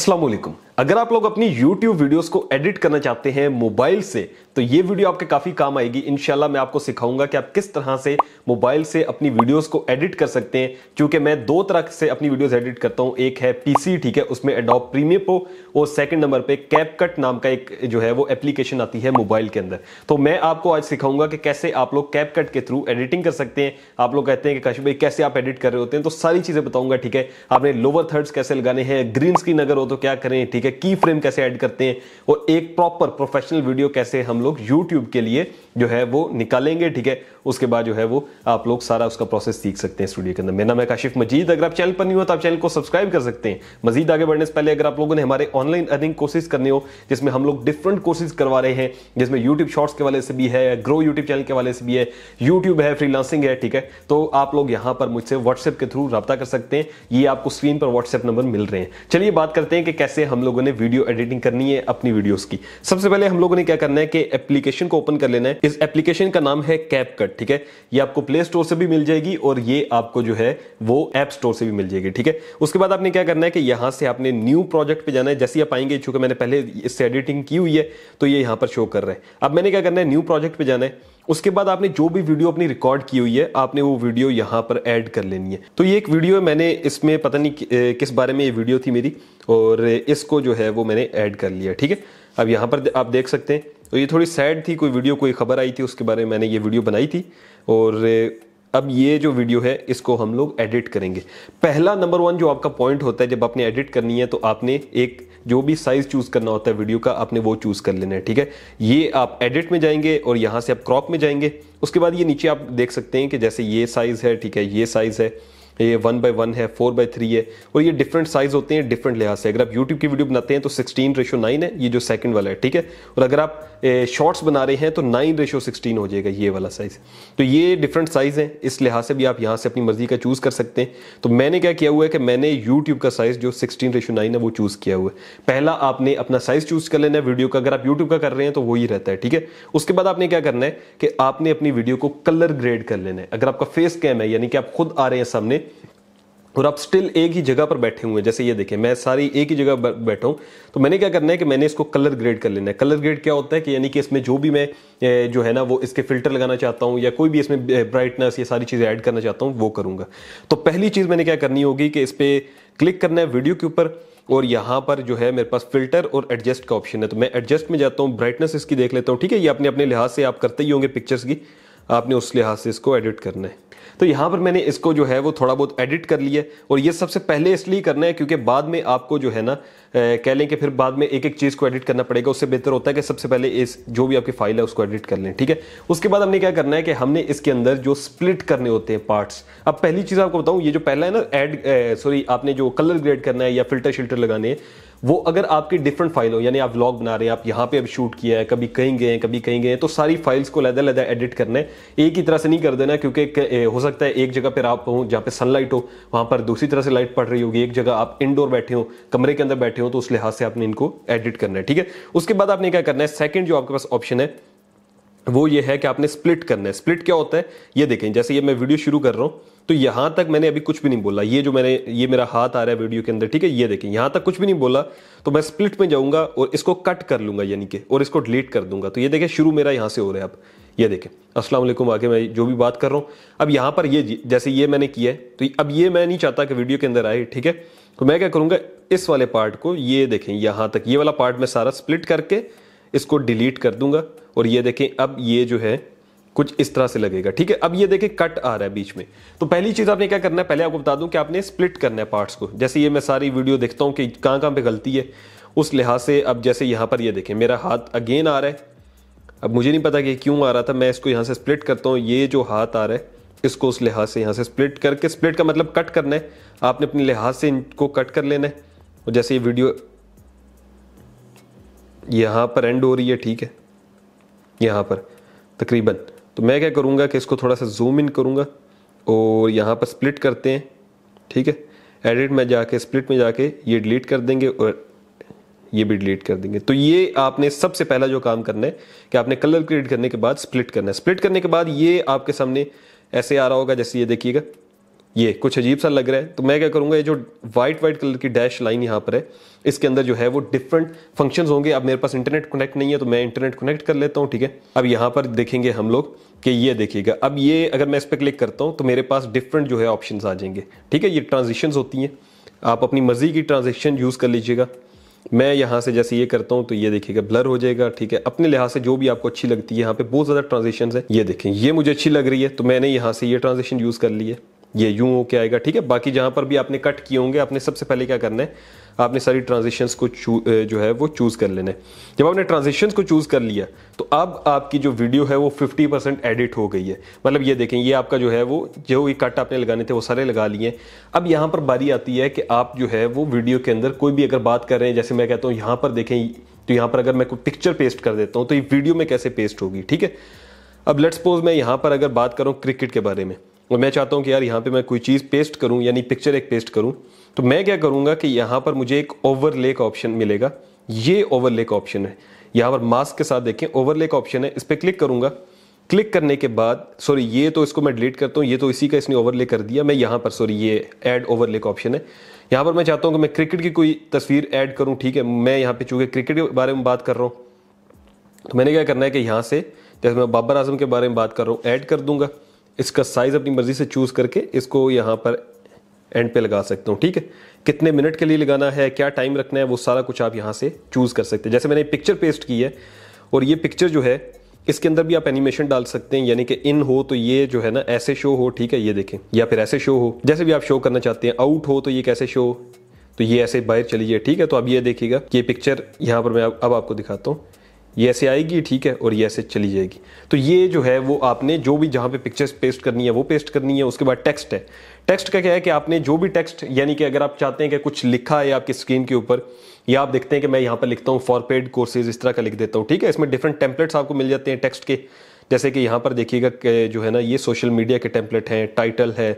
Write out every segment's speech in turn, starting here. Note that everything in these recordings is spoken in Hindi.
अस्सलाम वालेकुम अगर आप लोग अपनी YouTube वीडियोस को एडिट करना चाहते हैं मोबाइल से तो ये वीडियो आपके काफ़ी काम आएगी। इनशाला मैं आपको सिखाऊँगा कि आप किस तरह से मोबाइल से अपनी वीडियोस को एडिट कर सकते हैं। क्योंकि मैं दो तरह से अपनी वीडियोस एडिट करता हूँ। एक है पीसी ठीक है, उसमें एडोब प्रीमियर प्रो और सेकंड नंबर पे कैपकट नाम का एक जो है वो एप्लीकेशन आती है मोबाइल के अंदर। तो मैं आपको आज सिखाऊँगा कि कैसे आप लोग कैपकट के थ्रू एडिटिंग कर सकते हैं। आप लोग कहते हैं कि, काशी भाई, कैसे आप एडिट कर रहे होते हैं? तो सारी चीज़ें बताऊँगा, ठीक है? आपने लोअर थर्ड्स कैसे लगाने हैं? ग्रीन स्क्रीन अगर हो तो क्या करें? ठीक है की फ्रेम कैसे ऐड करते हैं और एक प्रॉपर प्रोफेशनल वीडियो कैसे हम लोग यूट्यूब के लिए जो है वो निकालेंगे, ठीक है? उसके बाद जो है वो आप लोग सारा उसका प्रोसेस सीख सकते हैं स्टूडियो के अंदर। मेरा नाम है काशिफ मजीद। अगर आप चैनल पर नहीं हो तो आप चैनल को सब्सक्राइब कर सकते हैं। मजीद आगे बढ़ने से पहले अगर आप लोगों ने हमारे ऑनलाइन अर्निंग कोर्सेज करने हो, जिसमें हम लोग डिफरेंट कोर्सेज करवा रहे हैं, जिसमें यूट्यूब शॉर्ट्स के वाले से भी है ग्रो यूट्यूब चैनल के वाले से भी है यूट्यूब है फ्रीलांसिंग है, ठीक है? तो आप लोग यहाँ पर मुझसे व्हाट्सएप के थ्रू रब्ता कर सकते हैं। ये आपको स्क्रीन पर व्हाट्सएप नंबर मिल रहे हैं। चलिए बात करते हैं कि कैसे हम लोगों ने वीडियो एडिटिंग करनी है अपनी वीडियोस की। सबसे पहले हम लोगों ने क्या करना है कि एप्लीकेशन को ओपन कर लेना है। इस एप्लीकेशन का नाम है कैप कट ठीक है? ये आपको प्ले स्टोर से भी मिल जाएगी और ये आपको जो है वो ऐप स्टोर से भी मिल जाएगी, ठीक है? उसके बाद आपने क्या करना है कि यहाँ से आपने न्यू प्रोजेक्ट पे जाना है। जैसे आप आएँगे, चूँकि मैंने पहले इससे एडिटिंग की हुई है तो ये यहाँ पर शो कर रहा है। अब मैंने क्या करना है न्यू प्रोजेक्ट पे जाना है। उसके बाद आपने जो भी वीडियो अपनी रिकॉर्ड की हुई है, आपने वो वीडियो यहाँ पर ऐड कर लेनी है। तो ये एक वीडियो है, मैंने इसमें पता नहीं किस बारे में ये वीडियो थी मेरी, और इसको जो है वो मैंने ऐड कर लिया, ठीक है? अब यहाँ पर आप देख सकते हैं तो ये थोड़ी सैड थी, कोई वीडियो कोई खबर आई थी, उसके बारे में मैंने ये वीडियो बनाई थी और अब ये जो वीडियो है, इसको हम लोग एडिट करेंगे। पहला नंबर वन जो आपका पॉइंट होता है, जब आपने एडिट करनी है तो आपने एक, जो भी साइज़ चूज़ करना होता है वीडियो का, आपने वो चूज़ कर लेना है, ठीक है? ये आप एडिट में जाएँगे और यहाँ से आप क्रॉप में जाएँगे। उसके बाद ये नीचे आप देख सकते हैं कि जैसे ये साइज़ है, ठीक है, ये साइज़ है। ये वन बाय वन है फोर बाय थ्री है, और ये डिफरेंट साइज़ होते हैं डिफरेंट लिहाज से। अगर आप यूट्यूब की वीडियो बनाते हैं तो सिक्सटीन रेशो नाइन है, ये जो सेकंड वाला है, ठीक है? और अगर आप शॉर्ट्स बना रहे हैं तो नाइन रेशो सिक्सटीन हो जाएगा, ये वाला साइज़ तो ये डिफरेंट साइज़ है, इस लिहाज से भी आप यहाँ से अपनी मर्ज़ी का चूज़ कर सकते हैं। तो मैंने क्या किया हुआ है कि मैंने यूट्यूब का साइज़ जो सिक्सटीन रेशो नाइन है, वो चूज़ किया हुआ है। पहला आपने अपना साइज़ चूज़ कर लेना है वीडियो का। अगर आप यूट्यूब का कर रहे हैं तो वही रहता है, ठीक है? उसके बाद आपने क्या करना है कि आपने अपनी वीडियो को कलर ग्रेड कर लेना है। अगर आपका फेस कैम है, यानी कि आप खुद आ रहे हैं सामने और आप स्टिल एक ही जगह पर बैठे हुए हैं। जैसे ये देखें मैं सारी एक ही जगह बैठा हूँ। तो मैंने क्या करना है कि मैंने इसको कलर ग्रेड कर लेना है। कलर ग्रेड क्या होता है कि यानी कि इसमें जो भी मैं जो है ना, वो इसके फ़िल्टर लगाना चाहता हूँ या कोई भी इसमें ब्राइटनेस ये सारी चीज़ें ऐड करना चाहता हूँ, वो करूँगा। तो पहली चीज़ मैंने क्या करनी होगी कि इस पर क्लिक करना है वीडियो के ऊपर और यहाँ पर जो है मेरे पास फ़िल्टर और एडजस्ट का ऑप्शन है। तो मैं एडजस्ट में जाता हूँ ब्राइटनेस इसकी देख लेता हूँ। ठीक है, ये अपने अपने लिहाज से आप करते ही होंगे पिक्चर्स की। आपने उस लिहाज से इसको एडिट करना है। तो यहाँ पर मैंने इसको जो है वो थोड़ा बहुत एडिट कर लिया और ये सबसे पहले इसलिए करना है क्योंकि बाद में आपको जो है ना कह लें कि फिर बाद में एक एक चीज़ को एडिट करना पड़ेगा। उससे बेहतर होता है कि सबसे पहले इस, जो भी आपकी फ़ाइल है उसको एडिट कर लें, ठीक है? उसके बाद हमने क्या करना है कि हमने इसके अंदर जो स्प्लिट करने होते हैं पार्ट्स अब पहली चीज़ आपको बताऊँ, ये जो पहला है ना एड सॉरी आपने जो कलर ग्रेड करना है या फ़िल्टर शिल्टर लगाने हैं वो अगर आपकी डिफरेंट फ़ाइल हो, यानी आप व्लॉग बना रहे हैं, आप यहाँ पे अब शूट किया है, कभी कहीं गए हैं, कभी कहीं गए हैं तो सारी फाइल्स को लहदा लहदा एडिट करना है एक ही तरह से नहीं कर देना, क्योंकि हो सकता है एक जगह पर आप हो, जहाँ पे सनलाइट हो, वहाँ पर दूसरी तरह से लाइट पड़ रही होगी, एक जगह आप इंडोर बैठे हो, कमरे के अंदर बैठे हो तो उस लिहाज से आपने इनको एडिट करना है, ठीक है? उसके बाद आपने क्या करना है सेकेंड जो आपके पास ऑप्शन है, वो ये है कि आपने स्प्लिट करना है। स्प्लिट क्या होता है? ये देखें, जैसे ये मैं वीडियो शुरू कर रहा हूँ तो यहाँ तक मैंने अभी कुछ भी नहीं बोला। ये जो मैंने, ये मेरा हाथ आ रहा है वीडियो के अंदर, ठीक है? ये देखें, यहाँ तक कुछ भी नहीं बोला तो मैं स्प्लिट में जाऊँगा और इसको कट कर लूँगा, यानी कि, और इसको डिलीट कर दूँगा। तो ये देखें, शुरू मेरा यहाँ से हो रहा है अब। ये देखें, अस्सलाम वालेकुम, आगे मैं जो भी बात कर रहा हूँ। अब यहाँ पर ये जैसे ये मैंने किया है तो अब ये मैं नहीं चाहता कि वीडियो के अंदर आए, ठीक है? तो मैं क्या करूँगा, इस वाले पार्ट को, ये देखें, यहाँ तक, ये वाला पार्ट मैं सारा स्प्लिट करके इसको डिलीट कर दूँगा। और ये देखें, अब ये जो है कुछ इस तरह से लगेगा। ठीक है, अब ये देखें कट आ रहा है बीच में। तो पहली चीज़ आपने क्या करना है? पहले आपको बता दूँ कि आपने स्प्लिट करना है पार्ट्स को। जैसे ये मैं सारी वीडियो देखता हूँ कि कहाँ कहाँ पे गलती है, उस लिहाज से अब जैसे यहाँ पर ये देखें, मेरा हाथ अगेन आ रहा है। अब मुझे नहीं पता कि क्यों आ रहा था, मैं इसको यहाँ से स्प्लिट करता हूँ, ये जो हाथ आ रहा है, इसको उस लिहाज से यहाँ से स्प्लिट करके स्प्लिट का मतलब कट करना है। आपने अपने लिहाज से इनको कट कर लेना है। और जैसे ये वीडियो यहाँ पर एंड हो रही है, ठीक है, यहाँ पर, तकरीबन। तो मैं क्या करूँगा कि इसको थोड़ा सा जूम इन करूँगा और यहाँ पर स्प्लिट करते हैं, ठीक है? एडिट में जाके स्प्लिट में जाके ये डिलीट कर देंगे और ये भी डिलीट कर देंगे। तो ये आपने सबसे पहला जो काम करना है कि आपने कलर क्रिएट करने के बाद स्प्लिट करना है। स्प्लिट करने के बाद ये आपके सामने ऐसे आ रहा होगा जैसे ये देखिएगा। ये कुछ अजीब सा लग रहा है। तो मैं क्या करूँगा, ये जो व्हाइट व्हाइट कलर की डैश लाइन यहाँ पर है, इसके अंदर जो है वो डिफरेंट फ़ंक्शंस होंगे। अब मेरे पास इंटरनेट कनेक्ट नहीं है तो मैं इंटरनेट कनेक्ट कर लेता हूँ, ठीक है? अब यहाँ पर देखेंगे हम लोग कि ये देखिएगा। अब ये अगर मैं इस पर क्लिक करता हूँ तो मेरे पास डिफरेंट जो है ऑप्शन आ जाएँगे, ठीक है? ये ट्रांजेक्शन होती हैं। आप अपनी मर्ज़ी की ट्रांजेक्शन यूज़ कर लीजिएगा। मैं यहाँ से जैसे ये करता हूँ तो ये देखिएगा ब्लर हो जाएगा, ठीक है? अपने लिहाज से जो भी आपको अच्छी लगती है, यहाँ पे बहुत ज़्यादा ट्रांजेक्शन है। ये देखें, ये मुझे अच्छी लग रही है तो मैंने यहाँ से ये ट्रांजेक्शन यूज़ कर ली है। ये यूँ हो के आएगा, ठीक है? बाकी जहाँ पर भी आपने कट किए होंगे, आपने सबसे पहले क्या करना है? आपने सारी ट्रांजिशंस को जो है वो चूज़ कर लेना है। जब आपने ट्रांजिशंस को चूज़ कर लिया तो अब आपकी जो वीडियो है वो 50 परसेंट एडिट हो गई है। मतलब ये देखें, ये आपका जो है वो, जो ये कट आपने लगाने थे, वो सारे लगा लिए अब यहाँ पर बारी आती है कि आप जो है वो वीडियो के अंदर कोई भी अगर बात कर रहे हैं, जैसे मैं कहता हूँ, यहाँ पर देखें तो यहाँ पर अगर मैं कोई पिक्चर पेस्ट कर देता हूँ तो ये वीडियो में कैसे पेस्ट होगी, ठीक है? अब लेट्स सपोज़ मैं यहाँ पर अगर बात करूँ क्रिकेट के बारे में। और मैं चाहता हूँ कि यार यहाँ पे मैं कोई चीज़ पेस्ट करूँ, यानी पिक्चर एक पेस्ट करूँ। तो मैं क्या करूँगा कि यहाँ पर मुझे एक ओवरले का ऑप्शन मिलेगा। ये ओवरले का ऑप्शन है। यहाँ पर मास्क के साथ देखें ओवरले का ऑप्शन है। इस पर क्लिक करूँगा। क्लिक करने के बाद सॉरी ये तो इसको मैं डिलीट करता हूँ, ये तो इसी का इसने ओवरले कर दिया। मैं यहाँ पर सॉरी ये ऐड ओवरले का ऑप्शन है। यहाँ पर मैं चाहता हूँ कि मैं क्रिकेट की कोई तस्वीर ऐड करूँ, ठीक है? मैं यहाँ पे चूँकि क्रिकेट के बारे में बात कर रहा हूँ। तो मैंने क्या करना है कि यहाँ से, जैसे मैं बाबर आज़म के बारे में बात कर रहा हूँ ऐड कर दूँगा। इसका साइज़ अपनी मर्ज़ी से चूज़ करके इसको यहाँ पर एंड पे लगा सकता हूँ, ठीक है? कितने मिनट के लिए लगाना है, क्या टाइम रखना है, वो सारा कुछ आप यहाँ से चूज़ कर सकते हैं। जैसे मैंने पिक्चर पेस्ट की है, और ये पिक्चर जो है, इसके अंदर भी आप एनिमेशन डाल सकते हैं, यानी कि इन हो तो ये जो है ना, ऐसे शो हो, ठीक है, ये देखें, या फिर ऐसे शो हो। जैसे भी आप शो करना चाहते हैं आउट हो तो ये कैसे शो तो ये ऐसे बाहर चली जाए, ठीक है? तो अब ये देखिएगा ये पिक्चर यहाँ पर मैं अब आपको दिखाता हूँ। ये ऐसे आएगी, ठीक है, और ये ऐसे चली जाएगी। तो ये जो है, वो आपने जो भी जहाँ पे पिक्चर्स पेस्ट करनी है, वो पेस्ट करनी है, उसके बाद टेक्स्ट है। टेक्स्ट का क्या है कि आपने जो भी टेक्स्ट यानी कि अगर आप चाहते हैं कि कुछ लिखा है आपकी स्क्रीन के ऊपर, या आप देखते हैं कि मैं यहाँ पर लिखता हूँ फॉर पेड कोर्सेज इस तरह का लिख देता हूँ, ठीक है? इसमें डिफरेंट टेम्पलेट्स आपको मिल जाते हैं टेक्स्ट के। जैसे कि यहाँ पर देखिएगा जो है ना, ये सोशल मीडिया के टेम्पलेट हैं टाइटल है,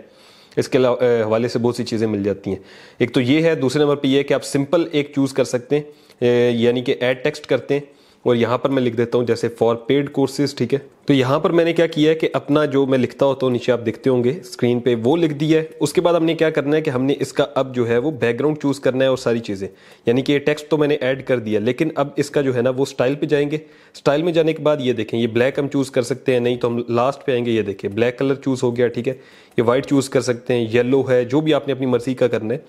इसके हवाले से बहुत सी चीज़ें मिल जाती हैं। एक तो ये है, दूसरे नंबर पर यह है कि आप सिंपल एक चूज़ कर सकते हैं यानी कि एड टेक्स्ट करते हैं। और यहाँ पर मैं लिख देता हूँ, जैसे फॉर पेड कोर्सेज ठीक है? तो यहाँ पर मैंने क्या किया है कि अपना जो मैं लिखता होता हूँ, नीचे आप देखते होंगे स्क्रीन पे वो लिख दिया है। उसके बाद हमने क्या करना है कि हमने इसका अब जो है वो बैकग्राउंड चूज़ करना है और सारी चीज़ें। यानी कि ये टेक्स्ट तो मैंने ऐड कर दिया, लेकिन अब इसका जो है ना वो स्टाइल पे जाएँगे। स्टाइल में जाने के बाद ये देखें, ये ब्लैक हम चूज़ कर सकते हैं, नहीं तो हम लास्ट पे आएँगे, ये देखें। ब्लैक कलर चूज़ हो गया, ठीक है? ये व्हाइट चूज़ कर सकते हैं येलो है, जो भी आपने अपनी मर्ज़ी का करना है।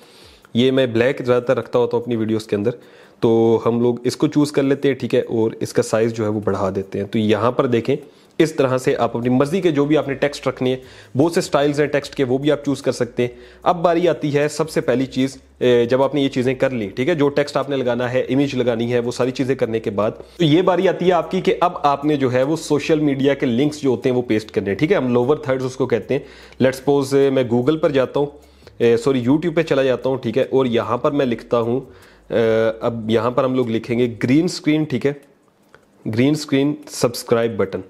ये मैं ब्लैक ज़्यादातर रखता होता हूँ अपनी वीडियोज़ के अंदर। तो हम लोग इसको चूज़ कर लेते हैं, ठीक है? और इसका साइज़ जो है वो बढ़ा देते हैं। तो यहाँ पर देखें, इस तरह से आप अपनी मर्ज़ी के जो भी आपने टेक्स्ट रखनी है बहुत से स्टाइल्स हैं टेक्स्ट के, वो भी आप चूज़ कर सकते हैं। अब बारी आती है सबसे पहली चीज़ जब आपने ये चीज़ें कर ली, ठीक है? जो टेक्स्ट आपने लगाना है इमेज लगानी है, वो सारी चीज़ें करने के बाद तो ये बारी आती है आपकी कि अब आपने जो है वो सोशल मीडिया के लिंक्स जो होते हैं, वो पेस्ट करने हैं, ठीक है? हम लोअर थर्ड उसको कहते हैं। लेट सपोज़ मैं गूगल पर जाता हूँ सॉरी यूट्यूब पर चला जाता हूँ, ठीक है? और यहाँ पर मैं लिखता हूँ अब यहाँ पर हम लोग लिखेंगे ग्रीन स्क्रीन ठीक है? ग्रीन स्क्रीन सब्सक्राइब बटन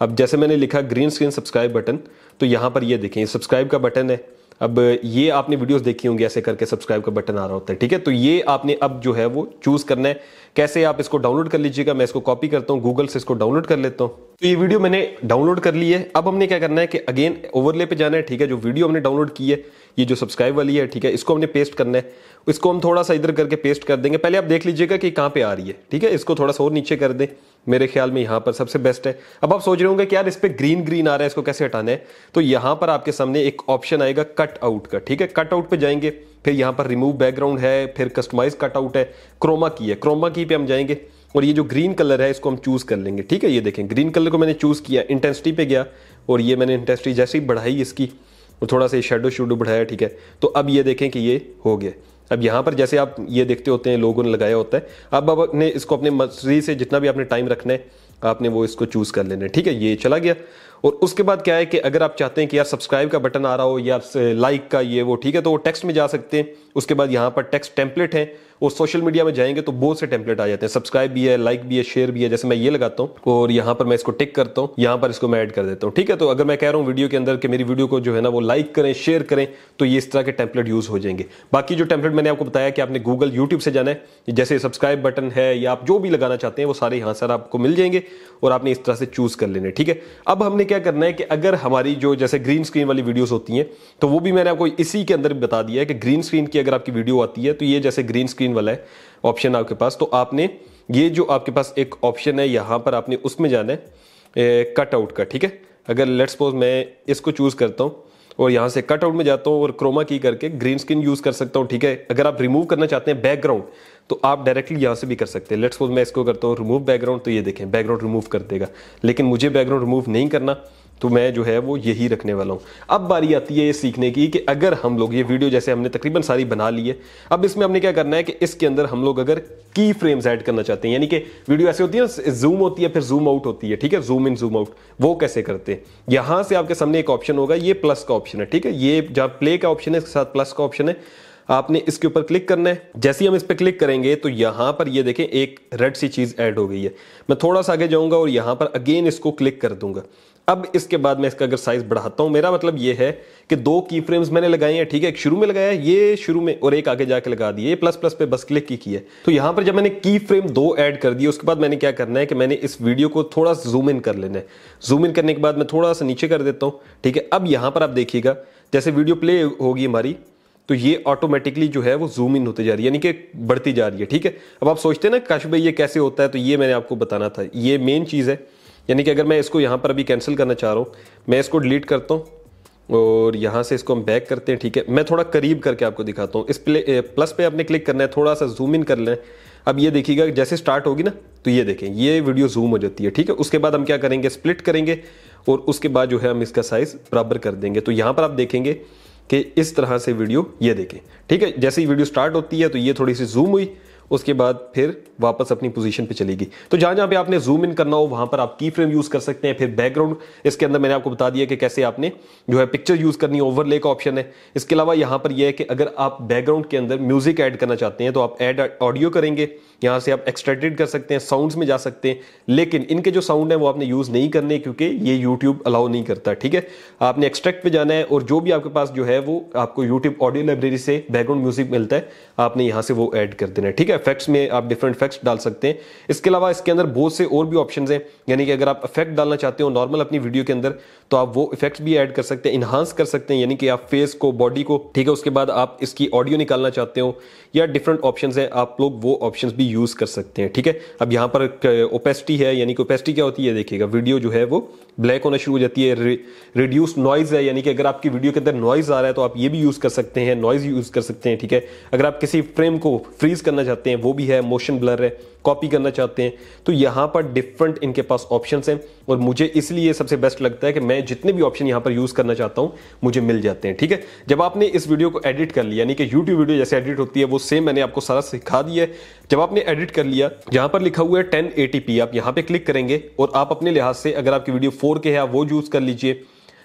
अब जैसे मैंने लिखा ग्रीन स्क्रीन सब्सक्राइब बटन तो यहाँ पर ये देखें सब्सक्राइब का बटन है। अब ये आपने वीडियोस देखी होंगी ऐसे करके सब्सक्राइब का बटन आ रहा होता है, ठीक है? तो ये आपने अब जो है वो चूज़ करना है। कैसे आप इसको डाउनलोड कर लीजिएगा, मैं इसको कॉपी करता हूँ गूगल से इसको डाउनलोड कर लेता हूँ। तो ये वीडियो मैंने डाउनलोड कर ली है। अब हमने क्या करना है कि अगेन ओवरले पे जाना है, ठीक है? जो वीडियो हमने डाउनलोड की है ये जो सब्सक्राइब वाली है, ठीक है, इसको हमने पेस्ट करना है। इसको हम थोड़ा सा इधर करके पेस्ट कर देंगे। पहले आप देख लीजिएगा कि कहाँ पे आ रही है, ठीक है? इसको थोड़ा सा और नीचे कर दें। मेरे ख्याल में यहाँ पर सबसे बेस्ट है। अब आप सोच रहे होंगे कि यार इस पर ग्रीन ग्रीन आ रहा है, इसको कैसे हटाना है? तो यहाँ पर आपके सामने एक ऑप्शन आएगा कट आउट का, ठीक है? कट आउट पर जाएँगे, फिर यहाँ पर रिमूव बैकग्राउंड है, फिर कस्टमाइज कट आउट है क्रोमा की है। क्रोमा की पे हम जाएँगे और ये जो ग्रीन कलर है, इसको हम चूज़ कर लेंगे, ठीक है? ये देखें ग्रीन कलर को मैंने चूज़ किया इंटेंसिटी पे गया और ये मैंने इंटेंसिटी जैसे ही बढ़ाई इसकी और थोड़ा सा शेडो शेडो बढ़ाया, ठीक है? तो अब ये देखें कि ये हो गया। अब यहाँ पर जैसे आप ये देखते होते हैं, लोगों ने लगाया होता है, अब अब अपने इसको अपने मर्ज़ी से जितना भी आपने टाइम रखना है, आपने वो इसको चूज़ कर लेना है, ठीक है? ये चला गया। और उसके बाद क्या है कि अगर आप चाहते हैं कि यार सब्सक्राइब का बटन आ रहा हो या लाइक का ये वो, ठीक है? तो वो टेक्स्ट में जा सकते हैं। उसके बाद यहाँ पर टेक्स्ट टेम्पलेट है। और सोशल मीडिया में जाएँगे तो बहुत से टेम्पलेट आ जाते हैं। सब्सक्राइब भी है लाइक भी है शेयर भी है। जैसे मैं ये लगाता हूँ और यहाँ पर मैं इसको टिक करता हूँ, यहाँ पर इसको मैं ऐड कर देता हूँ। ठीक है तो अगर मैं कह रहा हूँ वीडियो के अंदर कि मेरी वीडियो को जो है ना वो लाइक करें शेयर करें तो ये इस तरह के टेम्पलेट यूज़ हो जाएँगे। बाकी जो टेम्पलेट मैंने आपको बताया कि आपने गूगल यूट्यूब से जाना है, जैसे सब्सक्राइब बटन है या आप जो भी लगाना चाहते हैं, वो सारे यहाँ सर आपको मिल जाएँगे और आपने इस तरह से चूज़ कर लेने ठीक है, अब हमने क्या करना है कि अगर हमारी जो जैसे ग्रीन स्क्रीन वाली वीडियोस होती हैं तो वो भी मैंने आपको इसी के अंदर बता दिया है कि ग्रीन स्क्रीन की अगर आपकी वीडियो आती है तो ये जैसे ग्रीन स्क्रीन वाला है ऑप्शन आपके पास। तो आपने ये जो आपके पास एक ऑप्शन है, यहाँ पर आपने उसमें जाना है कट आउट का, ठीक है? अगर लेट्स सपोज़ मैं इसको चूज़ करता हूँ और यहाँ से कट आउट में जाता हूँ और क्रोमा की करके ग्रीन स्क्रीन यूज़ कर सकता हूँ, ठीक है? अगर आप रिमूव करना चाहते हैं बैकग्राउंड तो आप डायरेक्टली यहाँ से भी कर सकते हैं। लेट्स सपोज़ मैं इसको करता हूँ रिमूव बैकग्राउंड तो ये देखें बैकग्राउंड रिमूव कर देगा। लेकिन मुझे बैकग्राउंड रिमूव नहीं करना तो मैं जो है वो यही रखने वाला हूँ। अब बारी आती है ये सीखने की कि अगर हम लोग ये वीडियो जैसे हमने तकरीबन सारी बना ली है, अब इसमें हमने क्या करना है कि इसके अंदर हम लोग अगर की फ्रेम्स ऐड करना चाहते हैं, यानी कि वीडियो ऐसे होती है ना जूम होती है, फिर जूम आउट होती है, ठीक है? जूम इन जूम आउट वो कैसे करते हैं? यहाँ से आपके सामने एक ऑप्शन होगा, ये प्लस का ऑप्शन है, ठीक है? ये जहाँ प्ले का ऑप्शन है, इसके साथ प्लस का ऑप्शन है। आपने इसके ऊपर क्लिक करना है। जैसे ही हम इस पर क्लिक करेंगे तो यहाँ पर ये देखें, एक रेड सी चीज़ ऐड हो गई है। मैं थोड़ा सा आगे जाऊँगा और यहाँ पर अगेन इसको क्लिक कर दूँगा। अब इसके बाद मैं इसका अगर साइज़ बढ़ाता हूँ, मेरा मतलब ये है कि दो की फ्रेम्स मैंने लगाए हैं, ठीक है? एक शुरू में लगाया ये शुरू में, और एक आगे जाके लगा दिए प्लस प्लस पे बस क्लिक की है तो यहाँ पर जब मैंने की फ्रेम दो ऐड कर दिए उसके बाद मैंने क्या करना है कि मैंने इस वीडियो को थोड़ा जूम इन कर लेना है। जूम इन करने के बाद मैं थोड़ा सा नीचे कर देता हूँ, ठीक है? अब यहाँ पर आप देखिएगा, जैसे वीडियो प्ले होगी हमारी तो ये ऑटोमेटिकली जो है वो जूम इन होते जा रही है, यानी कि बढ़ती जा रही है, ठीक है? अब आप सोचते हैं ना, काश भाई ये कैसे होता है तो ये मैंने आपको बताना था। ये मेन चीज़ है। यानी कि अगर मैं इसको यहाँ पर अभी कैंसिल करना चाह रहा हूँ, मैं इसको डिलीट करता हूँ और यहाँ से इसको हम बैक करते हैं, ठीक है? मैं थोड़ा करीब करके आपको दिखाता हूँ। इस प्ले प्लस पे आपने क्लिक करना है, थोड़ा सा जूम इन कर लें। अब ये देखिएगा, जैसे स्टार्ट होगी ना तो ये देखें, ये वीडियो जूम हो जाती है, ठीक है? उसके बाद हम क्या करेंगे? स्प्लिट करेंगे और उसके बाद जो है हम इसका साइज़ बराबर कर देंगे। तो यहाँ पर आप देखेंगे कि इस तरह से वीडियो ये देखें, ठीक है? जैसे ही वीडियो स्टार्ट होती है तो ये थोड़ी सी जूम हुई उसके बाद फिर वापस अपनी पोजीशन पे चलेगी। तो जहाँ जहाँ पे आपने जूम इन करना हो, वहाँ पर आप की फ्रेम यूज़ कर सकते हैं, फिर बैकग्राउंड इसके अंदर मैंने आपको बता दिया कि कैसे आपने जो है पिक्चर यूज़ करनी ओवरले का ऑप्शन है। इसके अलावा यहाँ पर यह है कि अगर आप बैकग्राउंड के अंदर म्यूज़िक ऐड करना चाहते हैं तो आप एड ऑडियो करेंगे। यहाँ से आप एक्सट्रेटेड कर सकते हैं साउंड्स में जा सकते हैं। लेकिन इनके जो साउंड है, वो आपने यूज़ नहीं करने, क्योंकि ये यूट्यूब अलाउ नहीं करता, ठीक है? आपने एक्सट्रैक्ट पे जाना है और जो भी आपके पास जो है, वो आपको यूट्यूब ऑडियो लाइब्रेरी से बैकग्राउंड म्यूज़िक मिलता है, आपने यहाँ से वो ऐड कर देना है, ठीक है? इफेक्ट्स में आप डिफरेंट इफेक्ट्स डाल सकते हैं। इसके अलावा इसके अंदर बहुत से और भी ऑप्शन हैं। यानी कि अगर आप इफ़ेक्ट डालना चाहते हो नॉर्मल अपनी वीडियो के अंदर तो आप वो इफेक्ट्स भी ऐड कर सकते हैं इन्हांस कर सकते हैं। यानी कि आप फेस को बॉडी को, ठीक है, उसके बाद आप इसकी ऑडियो निकालना चाहते हो, या डिफरेंट ऑप्शन हैं, आप लोग वो ऑप्शन भी यूज़ कर सकते हैं, ठीक है? अब यहाँ पर ओपेसिटी है, यानी कि ओपेसिटी क्या होती है, देखिएगा वीडियो जो है वो ब्लैक होना शुरू हो जाती है रिड्यूस नॉइज़ है। यानी कि अगर आपकी वीडियो के अंदर नॉइज़ आ रहा है तो आप ये भी यूज़ कर सकते हैं नॉइज़ यूज़ कर सकते हैं, ठीक है? अगर आप किसी फ्रेम को फ्रीज करना चाहते हैं वो भी है मोशन ब्लर है कॉपी करना चाहते हैं तो यहाँ पर डिफरेंट इनके पास ऑप्शंस हैं और मुझे इसलिए सबसे बेस्ट लगता है कि मैं जितने भी ऑप्शन यहाँ पर यूज़ करना चाहता हूँ, मुझे मिल जाते हैं, ठीक है? जब आपने इस वीडियो को एडिट कर लिया, यानी कि यूट्यूब वीडियो जैसे एडिट होती है, वो सेम मैंने आपको सारा सिखा दिया है। जब आपने एडिट कर लिया जहाँ पर लिखा हुआ है टेन आप यहाँ पर क्लिक करेंगे और आप अपने लिहाज से अगर आपकी वीडियो फोर के है वो यूज़ कर लीजिए।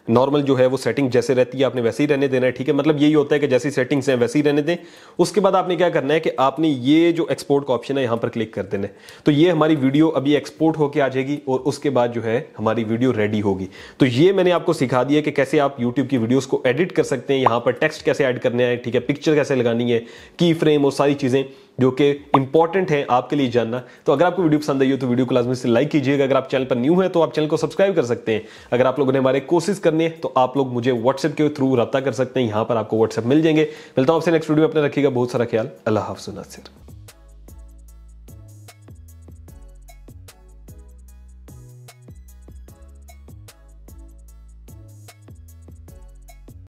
नॉर्मल जो है वो सेटिंग जैसे रहती है, आपने वैसे ही रहने देना है, ठीक है? मतलब यही होता है कि जैसी सेटिंग्स हैं, वैसे ही रहने दें। उसके बाद आपने क्या करना है कि आपने ये जो एक्सपोर्ट का ऑप्शन है, यहाँ पर क्लिक कर देना है। तो ये हमारी वीडियो अभी एक्सपोर्ट होकर आ जाएगी और उसके बाद जो है हमारी वीडियो रेडी होगी। तो ये मैंने आपको सिखा दिया कि कैसे आप यूट्यूब की वीडियोज़ को एडिट कर सकते हैं। यहाँ पर टेक्स्ट कैसे ऐड करने हैं, ठीक है? पिक्चर कैसे लगानी है की फ्रेम और सारी चीज़ें। जो कि इंपॉर्टेंट है आपके लिए जानना। तो अगर आपको वीडियो पसंद आई हो तो वीडियो को लाजमी से लाइक कीजिएगा। अगर आप चैनल पर न्यू है तो आप चैनल को सब्सक्राइब कर सकते हैं। अगर आप लोगों ने हमारे कोशिश करनी है तो आप लोग मुझे व्हाट्सएप के थ्रू रब्ता कर सकते हैं। यहाँ पर आपको व्हाट्सएप मिल जाएँगे। मिलता हूँ आपसे नेक्स्ट वीडियो अपने रखिएगा बहुत सारा ख्याल। अल्लाह हाफिज